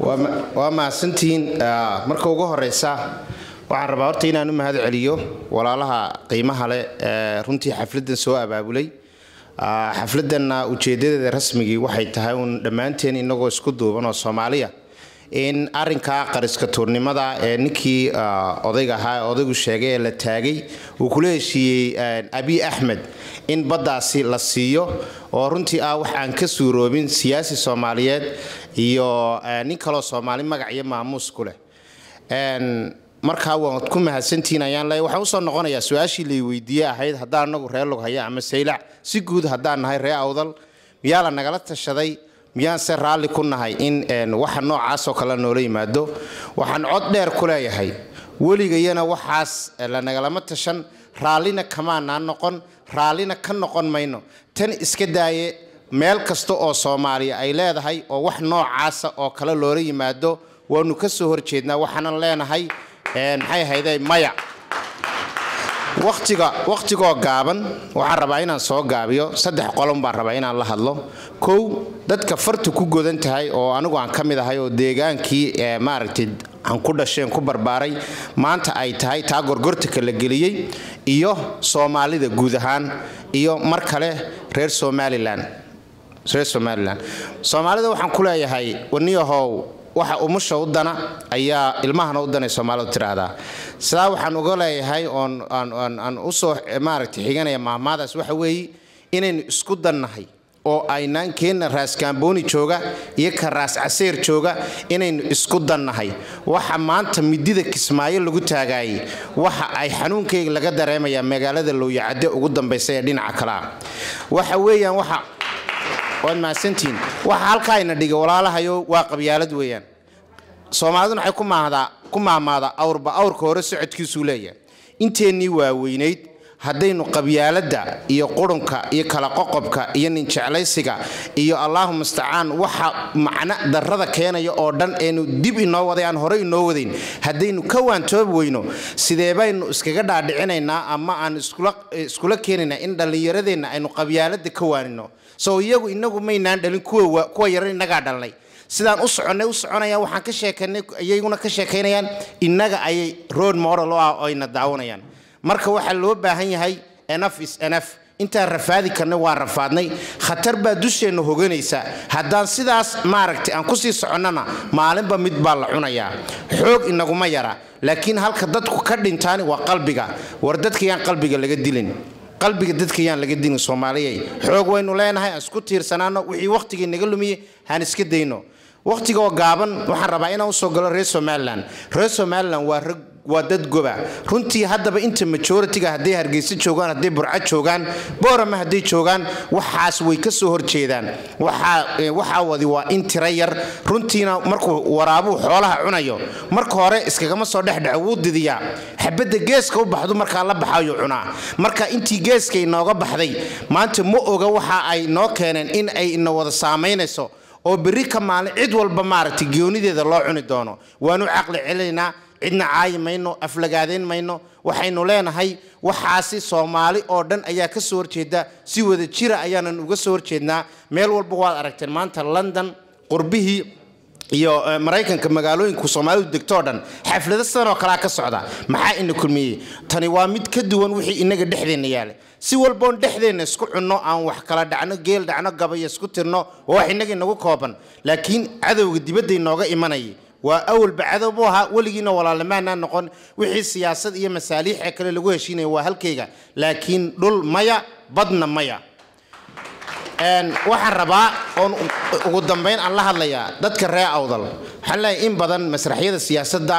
waa mahadsantihiin marka ugu horeysa waxaan rabaa horta inaan u mahad celiyo walaalaha qiimaha leh ee runtii xafladan soo abaabulay. Xafladanna ujeedadeeda rasmigii waxay tahay uun dhammaanteen inagoo isku duuban oo soomaaliya in arinkaa qariska tuurnimada ee ninkii odayga ahaa odaygu sheegay ee la taagay uu kula heshiiyey abiy axmed in baddaasi la siiyo oo runtii ah wax aan ka suuroobin siyaasi soomaaliyeed iyo nin kaloo soomaali magac iyo maamuus ku leh. Markaa waad ku mahadsantihiin ayaan leeyahay waxaan u soo noqonayaa su'aashii lay weydiiyey ahayd haddaan anagu reer lughaya ama saylac si guud haddaan nahay ree awdal miyaa la nagala tashaday miyaanse raalli ku nahay in waxa noocaasoo kale noola yimaado? Waxaan cod dheer ku leeyahay. Weligayana waxaas lanagalama tashan raallina kamaanaan noqon raallina ka noqon mayno. Tan iska daaye meel kasta oo soomaaliya ay leedahay oo wax noocaasa oo kale loola yimaado waanu ka soo horjeednaa waxaanan leenahay maxay ahayde maya wakhtigoo gaaban waxaan rabaa inaan soo gaabiyo saddex qolon baan rabaa inaan la hadlo. Kow dadka fartu ku godan tahay oo anigu aan ka mid ahay oo deegaankii maaragtay aan ku dhasheen ku barbaaray maanta ay tahay taa gorgortanka la geliyey iyo soomaalida guud ahaan iyo mar kale reer somalilan. Reer somalilan. Soomaalida waxaan ku leeyahay waniyahow waxa umusha u dana ayaa ilmahana u danay soomaalidu tiraahdaa. Sidaa waxaan uga leeyahay oon aan u soo maaragtay xiganaya maahmaadaas waxa weeye inaynu isku dannahay oo aynaan keenna raas kaambooni jooga iyo ka raas caseer jooga inaynu isku dannahay. Waxa maanta midida kismaayo lagu taagaayey waxa ay xanuunkayga laga dareemayaa magaalada looyacadde ugu dambaysa ee dhinaca kale ah. Waxa weeyaan waxa waad mahadsantihiin waxa halkaa ina dhigay walaalahayo waa qabyaalad weeyaan. Soomaaliduna waxay ku maahmaadaa awrba awrka hore socodkiisuu leeyahay. Inteennii waaweynayd haddaynu qabyaaladda iyo qurunka iyo kala qoqobka iyo ninjeclaysiga iyo allahu mustacaan waxa macno darrada keenaya oo dhan aynu dib inoo waday aan hore inoo wadayn haddaynu ka waantoob weyno sidee baynu iskaga dhaadhicinaynaa ama aan iskula keenaynaa in dhallinyaradeenna aynu qabyaaladda ka waanino so iyagu inagu maynaan dhalin kuwa yaran innagaa dhalnay. Sidaan u soconnay u soconayaan waxaan ka sheekanay iyaguna ka sheekaynayaan innaga ayay road model u ah oo ayna daawanayaan marka waxaa loo baahan yahay enf is enf intaan rafaadi karnay waa rafaadnay. Khatar baa dusheenna hoganaysa. Haddaan sidaas maaragtay aan ku sii soconnana maalinba mid baa la cunayaa xoog inaguma yara. Laakiin halka dadku ka dhintaani waa qalbiga. War dadka yaan qalbiga laga dilin. Qalbiga dadka laga dilin soomaaliyay. Xoog waynu leenahay aan isku tiirsanaano. Wixii wakhtigii naga lumiyey haan iska dayno. Wakhtigaoo gaaban waxaan rabaa inaan u soo galo reer somalilan reer somalilan waa rag waa dad goba. Runtii haddaba inta majoritiga hadday hargeysa joogaan hadday burco joogaan boorama hadday joogaan waxaas way ka soo horjeedaan. Waxaa wadi waa in tira yar. Runtiina markuu waraabuhu xoolaha cunayo marka hore iskagama soo dhexdhaco wuu didiyaa. Xabadda geeska u baxdu markaa la baxayo cunaa marka intii geeska inooga baxday maanta ma oga waxa ay noo keeneen in ay ina wada saamaynayso oo berri ka maalin cid walba maaragtay goonideeda loo cuni doono. Waanu caqli celinaynaa cidna caayi mayno aflagaadayn mayno waxaynu leenahay waxaasi soomaali oo dhan ayaa ka soo horjeeda si wada jira ayaanan uga soo horjeednaa. Meel walba waad aragteen maanta london qurbihii iyo maraykanka magaalooyinku soomaalidu degtoo dhan xaflado sidanoo kalea ka socda maxaa ina kulmiyey? Tani waa mid ka duwan wixii inaga dhexdeenna yaalla si walboon dhexdeenna isku cunno aan wax kala dhacno geel dhacno gabaya isku tirno oo wax inaga inagu kooban laakiin cadowga dibadday nooga imanayay waa awalba cadow buu ahaa weligiina walaalamaanaa noqon. Wixii siyaasad iyo masaaliixa kale lagu heshiinaya waa halkayga. Laakiin dhul maya badna maya. Waxaan rabaa oon ugu dambayn aan la hadlayaa dadka ree awdal. Waxaan leeyahay in badan masraxyada siyaasadda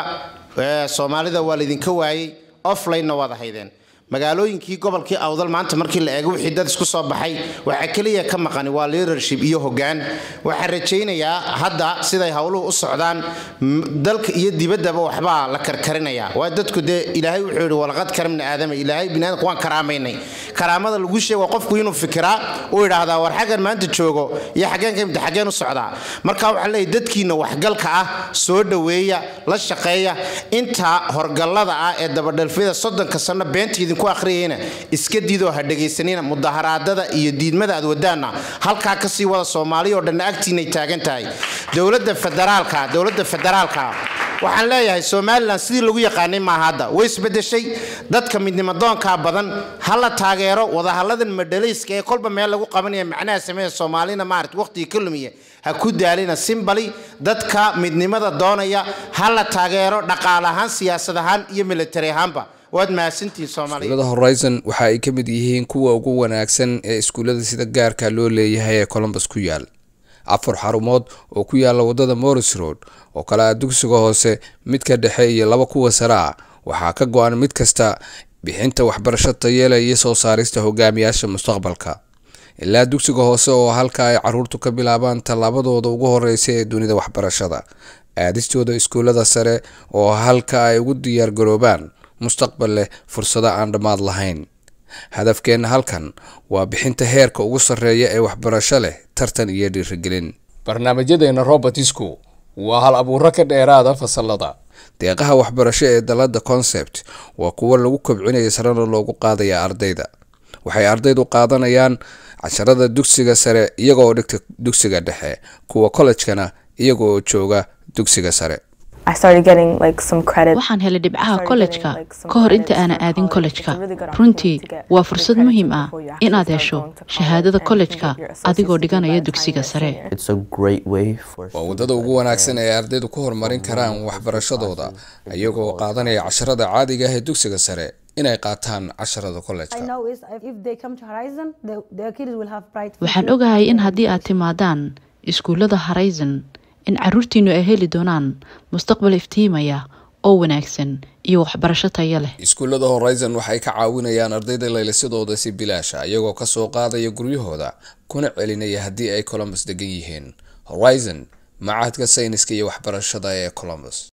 soomaalida waa laydinka waayey offline-na waad ahaydeen magaalooyinkii gobolkii awdal maanta markii la eego wixii dad isku soo baxay waxaa keliya ka maqani waa leadership iyo hoggaan. Waxaan rajaynayaa hadda siday howluhu u socdaan dalka iyo dibaddaba waxbaa la karkarinayaa. Waa dadku dee ilaahay wuxuu yidhi walaqad karamna aadama ilaahay biniaadamka waan karaamaynay karaamada lagu sheego qofku inuu fikiraa uu idhaahdaa war xaggan maanta joogo iyo xaggeen ka imid xaggeen u socdaa. Marka waxaa leeyahy dadkiina waxgalka ah soo dhoweeya la shaqeeya. Inta horgallada ah ee dabadhalfyada soddonka sano beenta idinku akhriyayna iska diidoo ha dhegaysanina mudaharaadada iyo diidmada aad wadaana halkaa ka sii wada soomaaliya oo dhanna agtiinay taagan tahay. Dowladda federaalka waxaan leeyahay somalilan sidii lagu yaqaanay maaha hadda way isbedeshay dadka midnimadoonkaa badan ha la taageero. Wadahalladan madhalayska ee kolba meel lagu qabanaya macnaha sameeya soomaalina maarata waqhtigii ka lumiya ha ku daalina simbali. Dadka midnimada doonaya ha la taageero dhaqaale ahaan siyaasad ahaan iyo militari ahaanba. Waad mahadsantihiin soomaaliya iskuullada horizon waxa ay ka mid yihiin kuwa ugu wanaagsan ee iskuullada sida gaarka loo leeyahay ee colombus ku yaal afar xarumood oo ku yaalla waddada morris road oo kale ah dugsiga hoose midka dhexe iyo laba kuwa sare ah. Waxaa ka go-an mid kasta bixinta waxbarasho tayeela iyo soo saarista hogaamiyaasha mustaqbalka. Ilaa dugsiga hoose oo halka ay caruurtu ka bilaabaan tallaabadooda ugu horeysa ee dunida waxbarashada aadistooda iskuullada sare oo halka ay ugu diyaargaroobaan mustaqbal leh fursado aan dhammaad lahayn. Hadafkeenna halkan waa bixinta heerka ugu sarreeya ee waxbarasho leh tartan iyo dhiirigelin. Barnaamijyadeena robertisku waa hal abuuro ka dheeraada fasalada deeqaha waxbarasho ee dalada concept waa kuwo lagu kobcinaya sarena loogu qaadaya ardayda. Waxay ardaydu qaadanayaan casharada dugsiga sare iyagoo dhigta dugsiga dhexe kuwa kollejkana iyaga oo jooga dugsiga sare waxaan helay dhibcaha kollejka ka hor inta aanan aadin kollejka runtii waa fursad muhiim ah inaad hesho shahaadada kollejka adigoo dhiganaya dugsiga sare. waa waddada ugu wanaagsan ee ardaydu ku horumarin karaan waxbarashadooda iyagoo qaadanaya casharada caadiga ah ee dugsiga sare inay qaataan casharada kollejka waxaan ogahay in haddii aad timaadaan iskuullada horizon in caruurtiinu ay heli doonaan mustaqbal iftiimaya oo wanaagsan iyo waxbarasho taya leh. Iskuullada horizon waxay ka caawinayaan ardayda laylisadooda si bilaasha iyagoo ka soo qaadaya guryahooda kuna celinaya haddii ay colombus degan yihiin. Horizon macahadka sayniska iyo waxbarashada ee colombus